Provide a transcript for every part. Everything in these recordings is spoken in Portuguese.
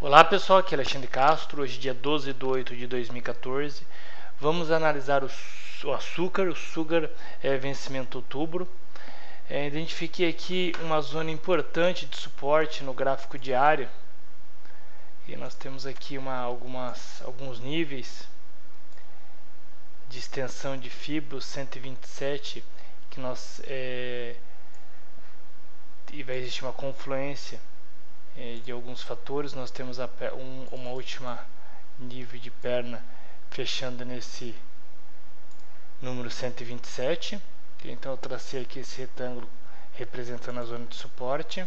Olá pessoal, aqui é Alexandre Castro, hoje dia 12 de 8 de 2014 Vamos analisar o, o açúcar, o sugar é, vencimento outubro. É, Identifiquei aqui uma zona importante de suporte no gráfico diário. E nós temos aqui uma, algumas, alguns níveis de extensão de fibro 127 que nós é, e vai existir uma confluência é, de alguns fatores. Nós temos um, uma última nível de perna fechando nesse número 127. Então eu tracei aqui esse retângulo representando a zona de suporte.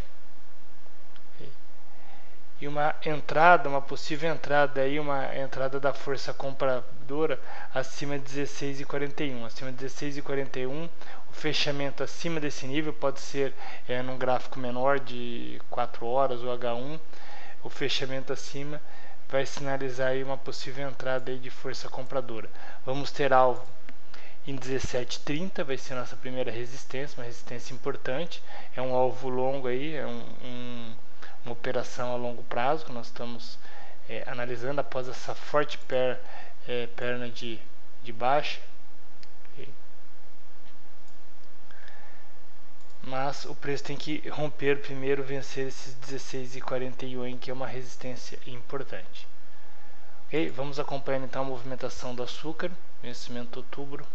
E uma entrada, uma possível entrada aí, uma entrada da força compradora acima de 16,41. Acima de 16,41 o fechamento acima desse nível pode ser é, num gráfico menor de 4 horas ou H1 o fechamento acima vai sinalizar aí uma possível entrada aí de força compradora. Vamos ter alvo em 17,30 vai ser nossa primeira resistência uma resistência importante. É um alvo longo aí é um, um, uma operação a longo prazo que nós estamos é, analisando após essa forte per, é, perna de, de baixa mas o preço tem que romper primeiro, vencer esses 16,41 que é uma resistência importante. Ok, vamos acompanhar então a movimentação do açúcar, vencimento outubro.